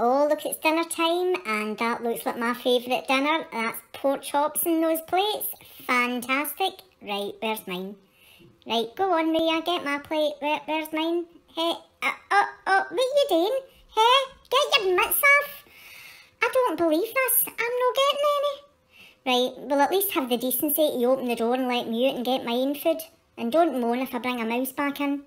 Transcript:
Oh, look, it's dinner time, and that looks like my favourite dinner. That's pork chops in those plates. Fantastic. Right, where's mine? Right, go on, Mia, get my plate. Where, where's mine? Hey, uh, oh, oh, what you doing? Hey, get your mitts off. I don't believe this. I'm not getting any. Right, well, at least have the decency to open the door and let me out and get my own food. And don't moan if I bring a mouse back in.